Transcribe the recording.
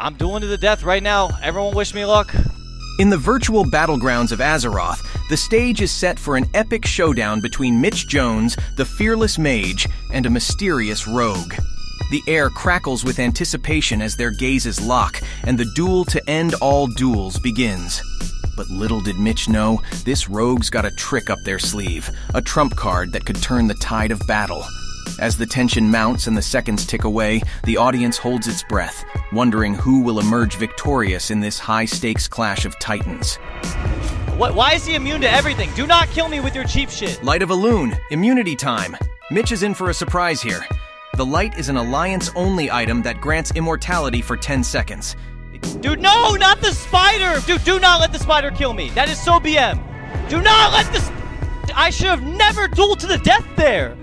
I'm doing to the death right now. Everyone wish me luck. In the virtual battlegrounds of Azeroth, the stage is set for an epic showdown between Mitch Jones, the fearless mage, and a mysterious rogue. The air crackles with anticipation as their gazes lock, and the duel to end all duels begins. But little did Mitch know, this rogue's got a trick up their sleeve, a trump card that could turn the tide of battle. As the tension mounts and the seconds tick away, the audience holds its breath, wondering who will emerge victorious in this high stakes clash of titans. What, why is he immune to everything? Do not kill me with your cheap shit. Light of Elune, immunity time. Mitch is in for a surprise here. The light is an alliance only item that grants immortality for 10 seconds. Dude, no, not the spider! Dude, do not let the spider kill me. That is so BM. Do not let this. I should have never dueled to the death there.